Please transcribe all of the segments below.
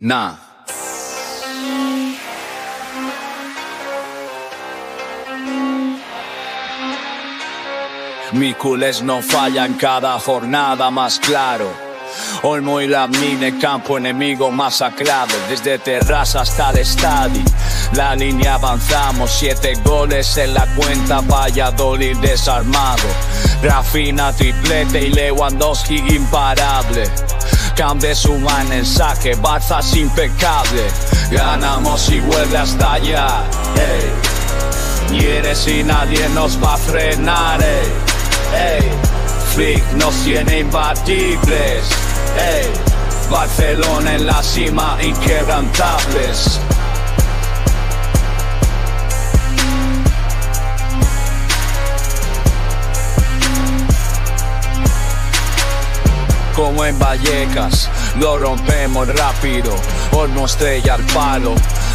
Nah. Mi culés no fallan cada jornada más claro. Olmo y la mine, campo enemigo masacrado. Desde terraza hasta el estadio. La línea avanzamos, siete goles en la cuenta, Valladolid desarmado. Rafina triplete y Lewandowski imparable. Cambie su en el saque, Barzas impecable. Ganamos y vuelve hasta allá. Hey. eres y nadie nos va a frenar. Hey. Flick nos tiene imbatibles. Barcelona en la cima, inquebrantables. Como en Vallecas, lo rompemos rápido, horno estrella al palo,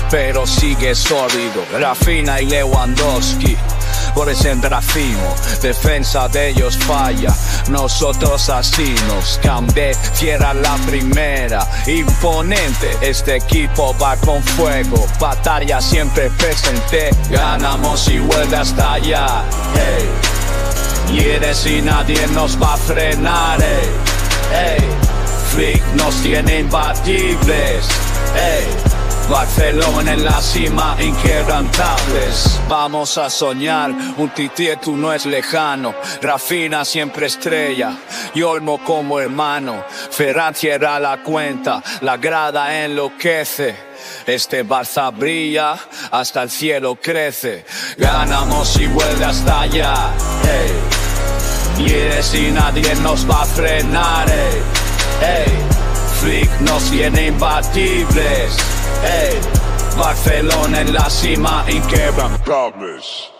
pero sigue sólido, Rafina y Lewandowski. Por ese racimo, defensa de ellos falla, nosotros así nos cambié, cierra la primera, imponente, este equipo va con fuego, batalla siempre presente, ganamos y vuelve hasta allá, hey. eres y nadie nos va a frenar, hey. Ey, nos tiene imbatibles. Ey, Barcelona en la cima, inquebrantables. Vamos a soñar, un titietu no es lejano. Rafina siempre estrella, y Olmo como hermano. Ferran cierra la cuenta, la grada enloquece. Este Barça brilla, hasta el cielo crece. Ganamos y vuelve hasta allá. Hey. Y eres y nadie nos va a frenar, ey, ey. Flick nos tiene imbatibles, ey. Barcelona en la cima inquebrantables.